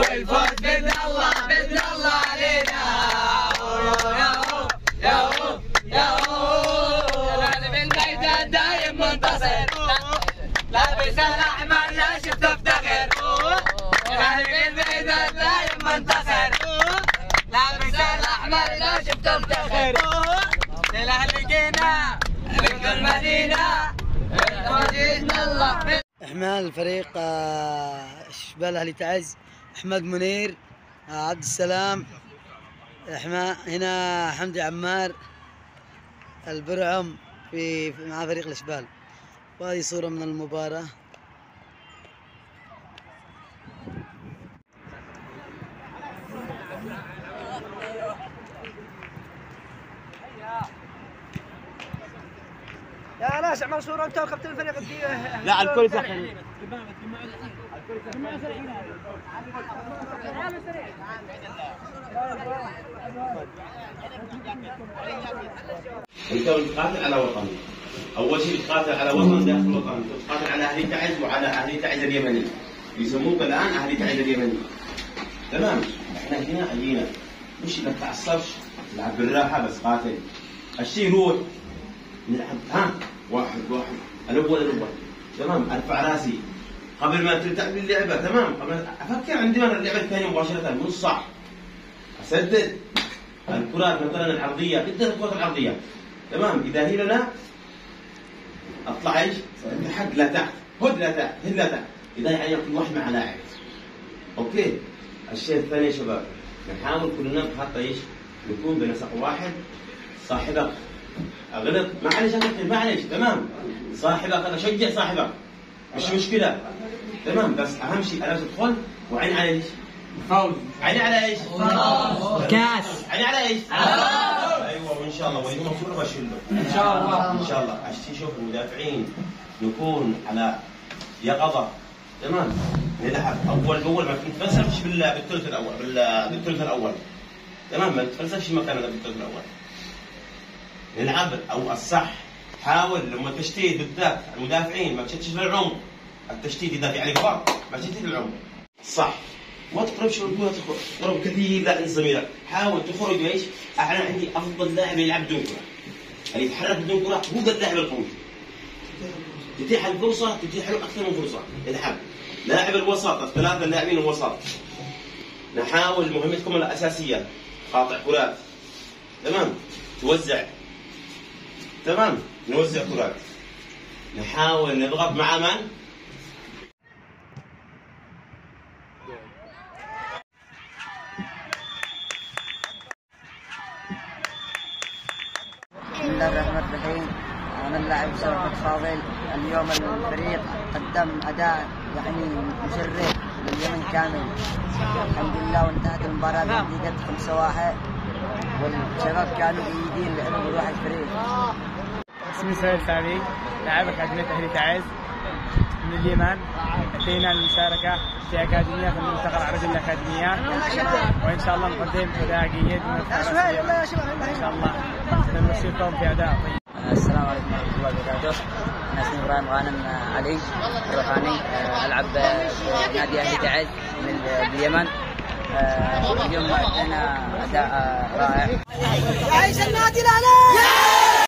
والفوز بإذن الله بإذن الله علينا. يا هو يا هو يا هو الهلال بالميدان دايم منتصر. لابس الأحمر لا شفت أفتخر. الهلال بالميدان دايم منتصر. لابس الأحمر لا شفت أفتخر. الاهلي جينا من المدينة. إحمال فريق آه، شبال أهلي تعز. أحمد منير عبد السلام هنا حمدي عمار البرعم في مع فريق الاشبال وهذه صورة من المباراة. يا ناس اعمل صورة انت وكابتن الفريق. لا الكل يسخن انت بتقاتل على وطن أول شيء بتقاتل على وطن داخل الوطن. بتقاتل على أهلي تعز وعلى أهلي تعز اليمني. يسموك الآن أهلي تعز اليمني. تمام؟ إحنا هنا اجينا مش ما تتعصبش. تلعب بالراحة بس قاتل. الشيء يروح نلعب ها واحد واحد. الأول الأول تمام. أرفع رأسي. قبل ما تبدأ اللعبه تمام. قبل أفكر عندما اللعبة الثانية مباشرة. مو صح أسدد. الكرات مثلا العرضية. قدام الكرات العرضية. تمام. إذا هي لنا أطلع إيش؟ لحد لا تحت. هد لا تحت. هد لا تحت. إذا يعني كل واحد مع لاعب. أوكي. الشيء الثاني يا شباب. نحاول كلنا نحط إيش؟ نكون بنسق واحد. صاحبك. اغلط معلش اغلط معلش. تمام. صاحبك أنا شجع صاحبك. مش مشكلة. تمام. بس أهم شيء أنا تدخل وعين على إيش؟ فوز. عيني على إيش؟ كاس. عيني على إيش؟ أيوه وإن شاء الله. ويوم مكسور بشيله إن شاء الله. إن شاء الله. عشان شوف المدافعين نكون على يقظه تمام. نلعب. أول باول ما نتفلسفش بال- بالثلث الأول. بال- بالثلث الأول. تمام. ما نتفلسفش مكاننا بالثلث الأول. نلعب أو الصح حاول لما تشتيت بالذات المدافعين ما تشتتش للعمق التشتيت في عليك ضغط ما تشتت للعمق صح. ما تقربش من الكرة تقرب كثير لا زميلك حاول تخرج بايش؟ أنا عندي أفضل لاعب يلعب بدون كرة. اللي يتحرك بدون كرة هو ده اللاعب القوي. تتيح الفرصة تتيح له أكثر من فرصة. يلعب لاعب الوسط الثلاثة اللاعبين الوسط نحاول مهمتكم الأساسية. قاطع كرات. تمام. توزع. تمام. نوزع كرات نحاول نضغط مع من؟ بسم الله الرحمن الرحيم. أنا اللاعب شرفت فاضل اليوم الفريق قدم أداء يعني مشرف لليمن كامل الحمد لله وانتهت المباراة بنتيجة 5 1 والشباب كانوا جيدين لعبوا بروح الفريق. اسمي سهيل سامي. لاعب أكاديمية أهلي تعز من اليمن. أتينا للمشاركة في أكاديمية. في المنطقة العربية للأكاديميات وإن شاء الله نقدم أداء جيد. من إن شاء الله. سنمشيكم في أداء طيب. السلام عليكم ورحمة الله وبركاته. أنا اسمي إبراهيم غانم علي الروحاني آه، ألعب في نادي أهلي تعز من باليمن آه، اليوم ادينا أداء رائع. عايش النادي الأهلي!